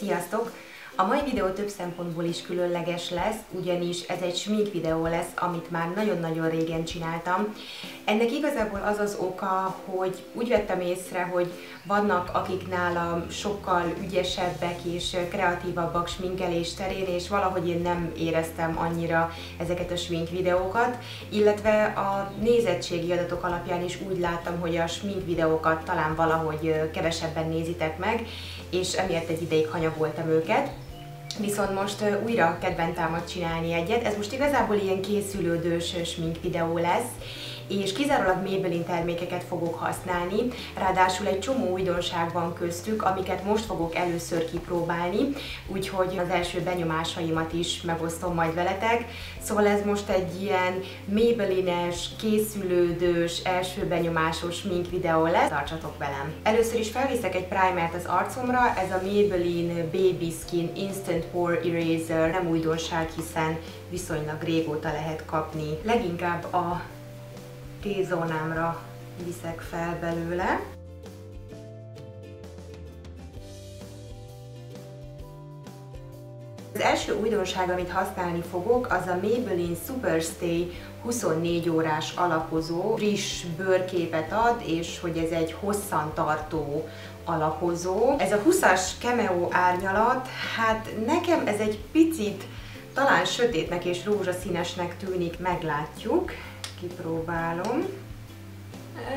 Sziasztok! A mai videó több szempontból is különleges lesz, ugyanis ez egy smink videó lesz, amit már nagyon-nagyon régen csináltam. Ennek igazából az az oka, hogy úgy vettem észre, hogy vannak akik nálam sokkal ügyesebbek és kreatívabbak sminkelés terén, és valahogy én nem éreztem annyira ezeket a smink videókat, illetve a nézettségi adatok alapján is úgy láttam, hogy a smink videókat talán valahogy kevesebben nézitek meg, és emiatt egy ideig hanyagoltam őket. Viszont most újra kedven támad csinálni egyet. Ez most igazából ilyen készülődős smink videó lesz, és kizárólag Maybelline termékeket fogok használni, ráadásul egy csomó újdonság van köztük, amiket most fogok először kipróbálni, úgyhogy az első benyomásaimat is megosztom majd veletek. Szóval ez most egy ilyen Maybelline-es, készülődős, első benyomásos mink videó lesz, tartsatok velem! Először is felviszek egy primert az arcomra, ez a Maybelline Baby Skin Instant Pore Eraser, nem újdonság, hiszen viszonylag régóta lehet kapni. Leginkább a T-zónámra viszek fel belőle. Az első újdonság, amit használni fogok, az a Maybelline Superstay 24 órás alapozó, friss bőrképet ad, és hogy ez egy hosszantartó alapozó. Ez a 20-as Cameo árnyalat, hát nekem ez egy picit talán sötétnek és rózsaszínesnek tűnik, meglátjuk kipróbálom.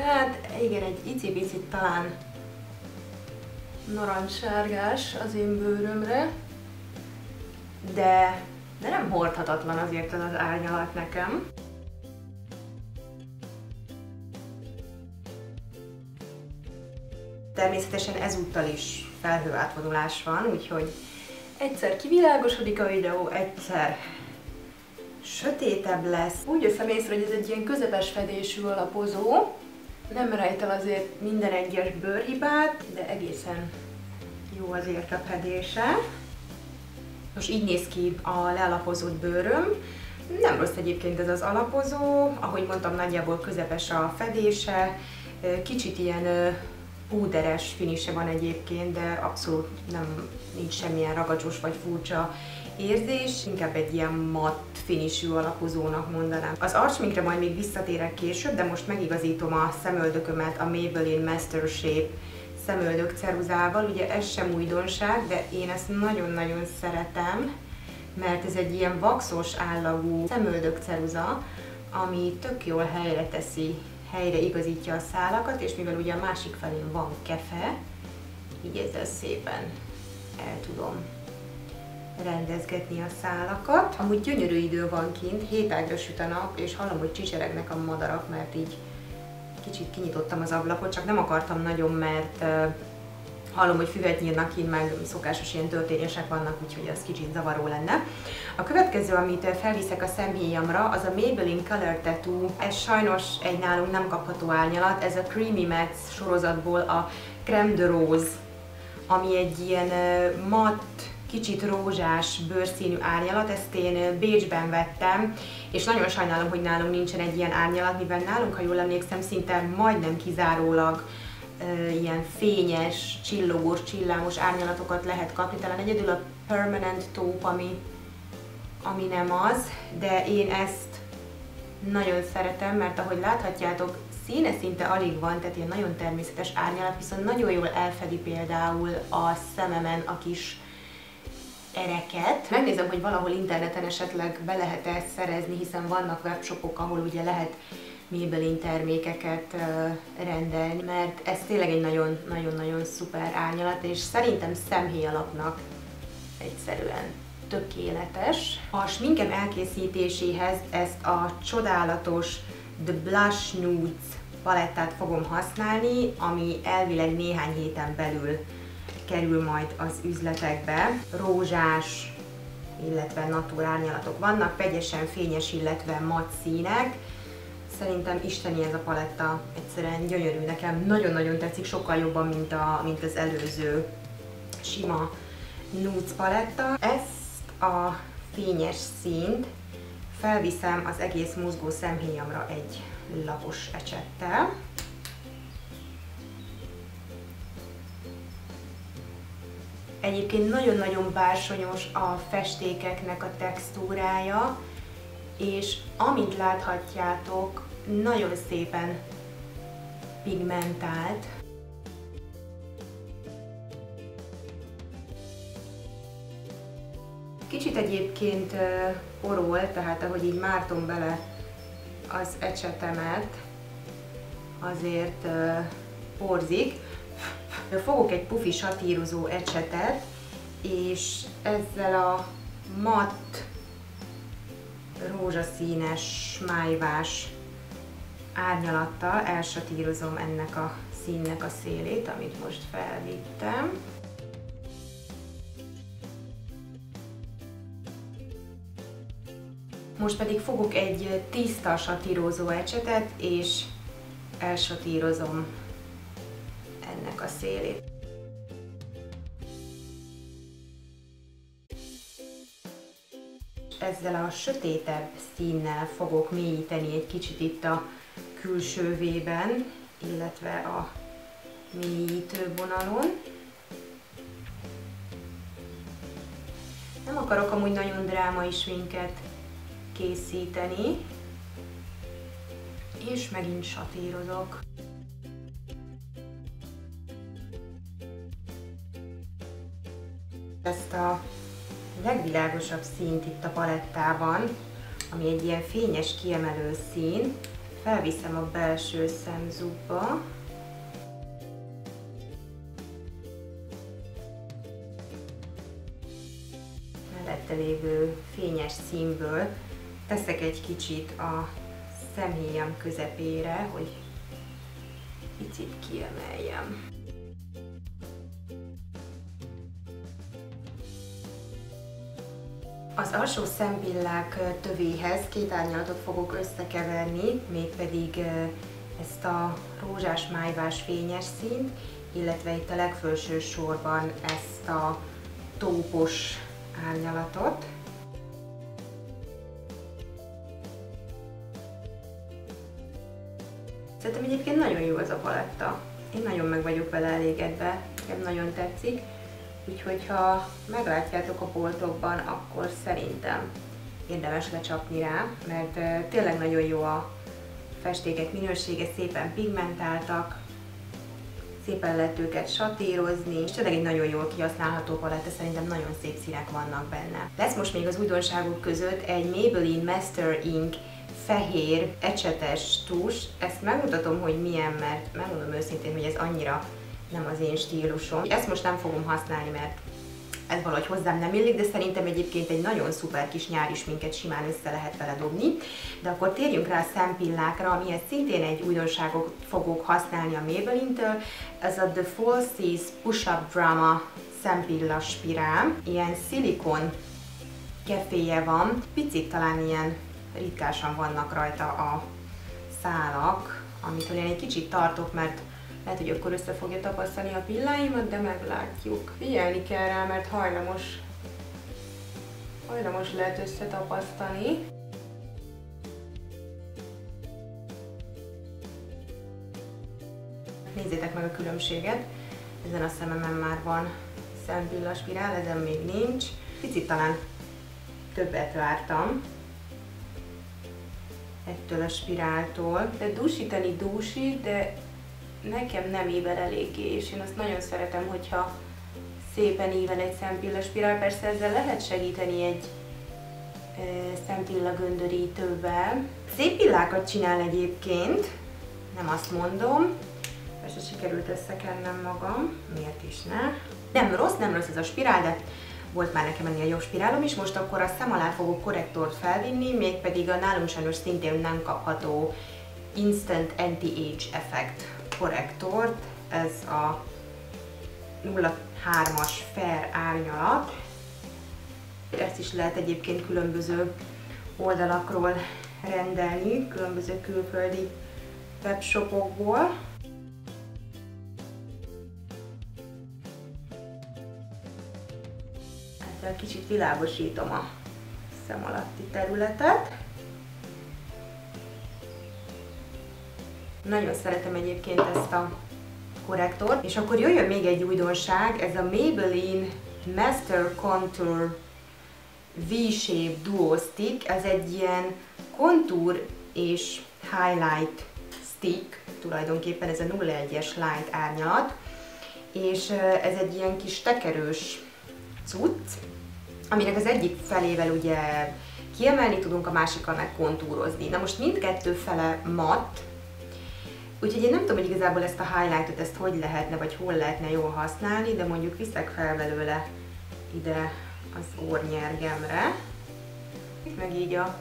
Hát igen, egy icipicit talán narancssárgás az én bőrömre, de, de nem hordhatatlan azért az az árnyalat nekem. Természetesen ezúttal is felhőátvonulás van, úgyhogy egyszer kivilágosodik a videó, egyszer sötétebb lesz. Úgy veszem észre, hogy ez egy ilyen közepes fedésű alapozó. Nem rejtel azért minden egyes bőrhibát, de egészen jó azért a fedése. Most így néz ki a lealapozott bőröm. Nem rossz egyébként ez az alapozó, ahogy mondtam, nagyjából közepes a fedése, kicsit ilyen púderes finise van egyébként, de abszolút nem nincs semmilyen ragacsos vagy furcsa érzés, inkább egy ilyen matt finisű alapozónak mondanám. Az arcsminkre majd még visszatérek később, de most megigazítom a szemöldökömet a Maybelline Master Shape szemöldök ceruzával. Ugye ez sem újdonság, de én ezt nagyon-nagyon szeretem, mert ez egy ilyen vaxos állagú szemöldök ceruza, ami tök jól helyre teszi, helyre igazítja a szálakat, és mivel ugye a másik felén van kefe, így ezzel szépen el tudom rendezgetni a szálakat. Amúgy gyönyörű idő van kint, hétágra süt a nap, és hallom, hogy csicseregnek a madarak, mert így kicsit kinyitottam az ablakot, csak nem akartam nagyon, mert hallom, hogy füvet nyírnak kint, meg szokásos ilyen történések vannak, úgyhogy az kicsit zavaró lenne. A következő, amit felviszek a szemhéjamra, az a Maybelline Color Tattoo. Ez sajnos egy nálunk nem kapható árnyalat, ez a Creamy Matte sorozatból a Creme de Rose, ami egy ilyen matt, kicsit rózsás bőrszínű árnyalat, ezt én Bécsben vettem, és nagyon sajnálom, hogy nálunk nincsen egy ilyen árnyalat, mivel nálunk, ha jól emlékszem, szinte majdnem kizárólag ilyen fényes, csillogós, csillámos árnyalatokat lehet kapni, talán egyedül a Permanent Taupe, ami, ami nem az, de én ezt nagyon szeretem, mert ahogy láthatjátok, színe szinte alig van, tehát ilyen nagyon természetes árnyalat, viszont nagyon jól elfedi például a szememen a kis ereket. Megnézem, hogy valahol interneten esetleg be lehet ezt szerezni, hiszen vannak webshopok, ahol ugye lehet Maybelline termékeket rendelni, mert ez tényleg egy nagyon-nagyon szuper árnyalat, és szerintem szemhéj alapnak egyszerűen tökéletes. A sminkem elkészítéséhez ezt a csodálatos The Blush Nudes palettát fogom használni, ami elvileg néhány héten belül kerül majd az üzletekbe. Rózsás, illetve natur árnyalatok vannak, vegyesen fényes, illetve mat színek. Szerintem isteni ez a paletta, egyszerűen gyönyörű, nekem nagyon-nagyon tetszik, sokkal jobban, mint, a, mint az előző sima Nudes paletta. Ezt a fényes színt felviszem az egész mozgó szemhéjamra egy lapos ecsettel. Egyébként nagyon-nagyon bársonyos a festékeknek a textúrája, és amint láthatjátok, nagyon szépen pigmentált. Kicsit egyébként orol, tehát ahogy így mártom bele az ecsetemet, azért porzik. Fogok egy pufi satírozó ecsetet, és ezzel a matt rózsaszínes, májvás árnyalattal elsatírozom ennek a színnek a szélét, amit most felvittem. Most pedig fogok egy tiszta satírózó ecsetet, és elsatírozom ennek a szélét. Ezzel a sötétebb színnel fogok mélyíteni egy kicsit itt a külső vében, illetve a mélyítő vonalon. Nem akarok amúgy nagyon drámai sminket készíteni, és megint satírozok. Ezt a legvilágosabb színt itt a palettában, ami egy ilyen fényes kiemelő szín, felviszem a belső szemzubba, mellette lévő fényes színből teszek egy kicsit a szemhéjam közepére, hogy picit kiemeljem. Az alsó szempillák tövéhez két árnyalatot fogok összekeverni, mégpedig ezt a rózsás májvás fényes színt, illetve itt a legfelső sorban ezt a tópos árnyalatot. Szerintem egyébként nagyon jó ez a paletta. Én nagyon meg vagyok vele elégedve, nekem nagyon tetszik. Úgyhogy ha meglátjátok a boltokban, akkor szerintem érdemes lecsapni rá, mert tényleg nagyon jó a festékek minősége, szépen pigmentáltak, szépen lehet őket satírozni, és tényleg egy nagyon jól kihasználható paletta, szerintem nagyon szép színek vannak benne. Lesz most még az újdonságok között egy Maybelline Master Ink fehér ecsetes tus. Ezt megmutatom, hogy milyen, mert megmondom őszintén, hogy ez annyira nem az én stílusom. Ezt most nem fogom használni, mert ez valahogy hozzám nem illik, de szerintem egyébként egy nagyon szuper kis nyári sminket simán össze lehet vele dobni. De akkor térjünk rá a szempillákra, amihez szintén egy újdonságot fogok használni a Maybelline-től. Ez a The Falsies Push Up Drama szempilla spirál. Ilyen szilikon keféje van, picit talán ilyen ritkásan vannak rajta a szálak, amit én egy kicsit tartok, mert lehet, hogy akkor össze fogja tapasztani a pilláimat, de meglátjuk. Figyelni kell rá, mert hajlamos, hajlamos lehet összetapasztani. Nézzétek meg a különbséget. Ezen a szememen már van szempillaspirál, ezen még nincs. Picit talán többet vártam, ettől a spiráltól. De dúsítani dúsít, de nekem nem ével eléggé, és én azt nagyon szeretem, hogyha szépen ível egy szempilla spirál. Persze ezzel lehet segíteni egy szempilla göndörítővel. Szép pillákat csinál egyébként, nem azt mondom. Persze sikerült összekennem magam, miért is ne. Nem rossz, nem rossz ez a spirál, de volt már nekem ennél jobb spirálom is, most akkor a szem alá fogok korrektort felvinni, mégpedig a nálunk sajnos szintén nem kapható Instant Anti-Age Effect korrektort, ez a 03-as Fair árnyalat. Ezt is lehet egyébként különböző oldalakról rendelni, különböző külföldi webshopokból. Ezzel kicsit világosítom a szem alatti területet. Nagyon szeretem egyébként ezt a korrektort. És akkor jöjjön még egy újdonság, ez a Maybelline Master Contour V-Shape Duo Stick, ez egy ilyen kontúr és highlight stick, tulajdonképpen ez a 01-es light árnyalat, és ez egy ilyen kis tekerős cucc, aminek az egyik felével ugye kiemelni tudunk, a másikkal meg kontúrozni. Na most mindkettő fele matt, úgyhogy én nem tudom, hogy igazából ezt a highlightot ezt hogy lehetne, vagy hol lehetne jól használni, de mondjuk viszek fel belőle ide az ornyergemre, meg így a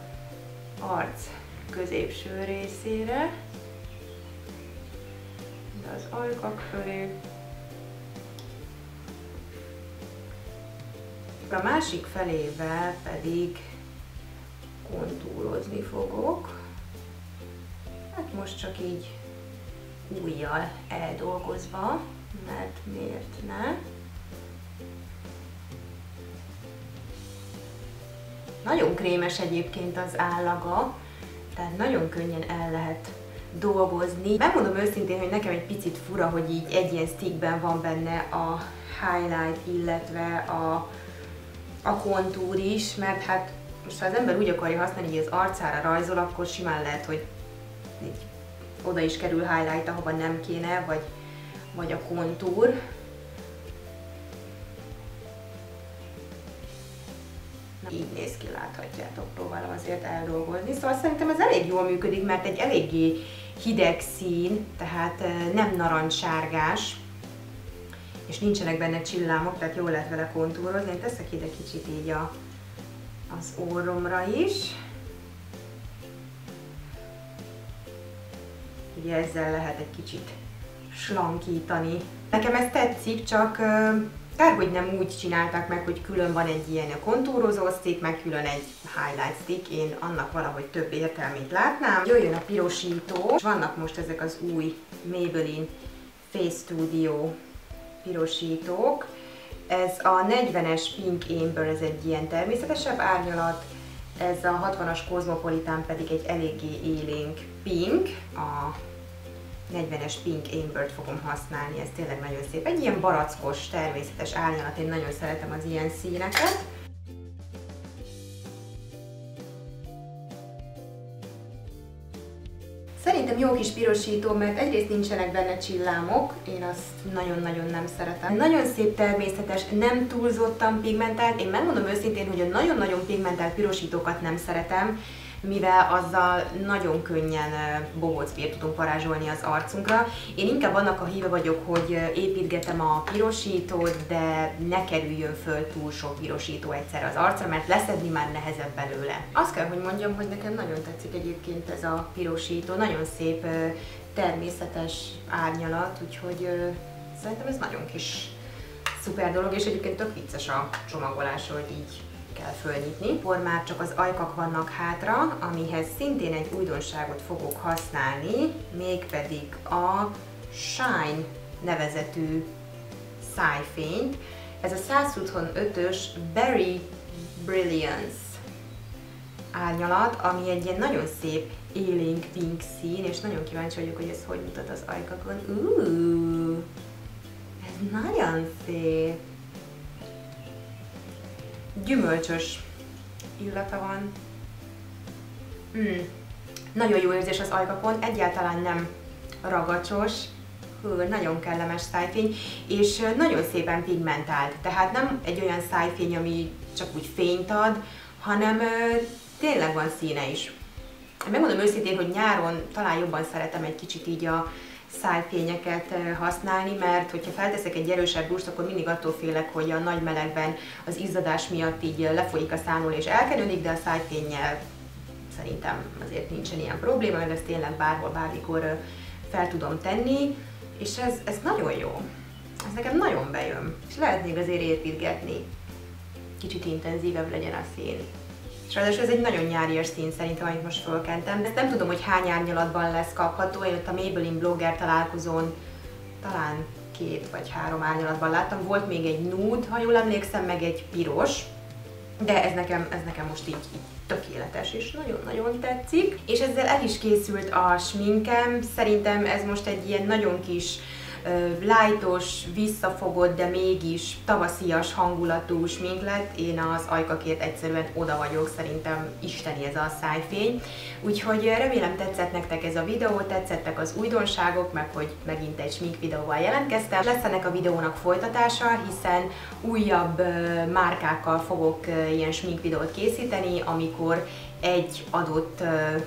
arc középső részére, de az ajkak fölé, a másik felével pedig kontúrozni fogok. Hát most csak így újjal eldolgozva, mert miért ne? Nagyon krémes egyébként az állaga, tehát nagyon könnyen el lehet dolgozni. Megmondom őszintén, hogy nekem egy picit fura, hogy így egy ilyen stickben van benne a highlight, illetve a, a kontúr is, mert hát most ha az ember úgy akarja használni, hogy az arcára rajzol, akkor simán lehet, hogy így oda is kerül highlight, ahova nem kéne, vagy, vagy a kontúr. így néz ki, láthatjátok, próbálom azért eldolgozni. Szóval szerintem ez elég jól működik, mert egy eléggé hideg szín, tehát nem narancssárgás, és nincsenek benne csillámok, tehát jól lehet vele kontúrozni. Én teszek ide kicsit így a, az orromra is. Ugye ezzel lehet egy kicsit slankítani. Nekem ez tetszik, csak Kár, hogy nem úgy csinálták meg, hogy külön van egy ilyen kontúrozó stick, meg külön egy highlight stick, én annak valahogy több értelmét látnám. Jöjjön a pirosító, és vannak most ezek az új Maybelline Face Studio pirosítók. Ez a 40-es Pink Amber, ez egy ilyen természetesebb árnyalat, ez a 60-as Cosmopolitan pedig egy eléggé élénk pink, a 40-es Pink Amber-t fogom használni, ez tényleg nagyon szép. Egy ilyen barackos, természetes árnyalat, én nagyon szeretem az ilyen színeket. Szerintem jó kis pirosító, mert egyrészt nincsenek benne csillámok, én azt nagyon-nagyon nem szeretem. Nagyon szép természetes, nem túlzottan pigmentált, én megmondom őszintén, hogy a nagyon-nagyon pigmentált pirosítókat nem szeretem, mivel azzal nagyon könnyen bohócbírt tudunk varázsolni az arcunkra. Én inkább annak a híve vagyok, hogy építgetem a pirosítót, de ne kerüljön föl túl sok pirosító egyszer az arcra, mert leszedni már nehezebb belőle. Azt kell, hogy mondjam, hogy nekem nagyon tetszik egyébként ez a pirosító, nagyon szép természetes árnyalat, úgyhogy szerintem ez nagyon kis szuper dolog, és egyébként tök vicces a csomagolás, hogy így kell fölnyitni. Akkor már csak az ajkak vannak hátra, amihez szintén egy újdonságot fogok használni, mégpedig a Shine nevezetű szájfényt. Ez a 125-ös Berry Brilliance árnyalat, ami egy ilyen nagyon szép élénk pink szín, és nagyon kíváncsi vagyok, hogy ez hogy mutat az ajkakon. Uh, ez nagyon szép! Gyümölcsös illata van. Mm. Nagyon jó érzés az ajkakon, egyáltalán nem ragacsos, hú, nagyon kellemes szájfény, és nagyon szépen pigmentált. Tehát nem egy olyan szájfény, ami csak úgy fényt ad, hanem ö, tényleg van színe is. Megmondom őszintén, hogy nyáron talán jobban szeretem egy kicsit így a szájfényeket használni, mert hogyha felteszek egy erősebb rúst, akkor mindig attól félek, hogy a nagy melegben az izzadás miatt így lefolyik a számol és elkenődik, de a szájfénnyel szerintem azért nincsen ilyen probléma, meg ezt tényleg bárhol, bármikor fel tudom tenni, és ez, ez nagyon jó. Ez nekem nagyon bejön, és lehet még azért építgetni. Kicsit intenzívebb legyen a szín. És ráadásul ez egy nagyon nyárias szín szerintem, amit most fölkentem. Ezt nem tudom, hogy hány árnyalatban lesz kapható. Én ott a Maybelline blogger találkozón talán két vagy három árnyalatban láttam. Volt még egy nude, ha jól emlékszem, meg egy piros. De ez nekem, ez nekem most így, így tökéletes, és nagyon-nagyon tetszik. És ezzel el is készült a sminkem. Szerintem ez most egy ilyen nagyon kis lájtos, visszafogott, de mégis tavaszias hangulatú smink lett. Én az ajkakért egyszerűen oda vagyok, szerintem isteni ez a szájfény. Úgyhogy remélem tetszett nektek ez a videó, tetszettek az újdonságok, meg hogy megint egy smink videóval jelentkeztem. Lesz ennek a videónak folytatása, hiszen újabb márkákkal fogok ilyen smink videót készíteni, amikor egy adott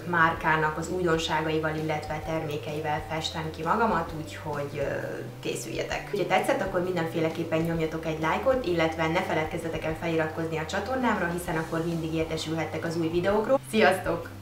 márkának az újdonságaival, illetve termékeivel festem ki magamat, úgyhogy készüljetek. Ha tetszett, akkor mindenféleképpen nyomjatok egy lájkot, illetve ne feledkezzetek el feliratkozni a csatornámra, hiszen akkor mindig értesülhettek az új videókról. Sziasztok!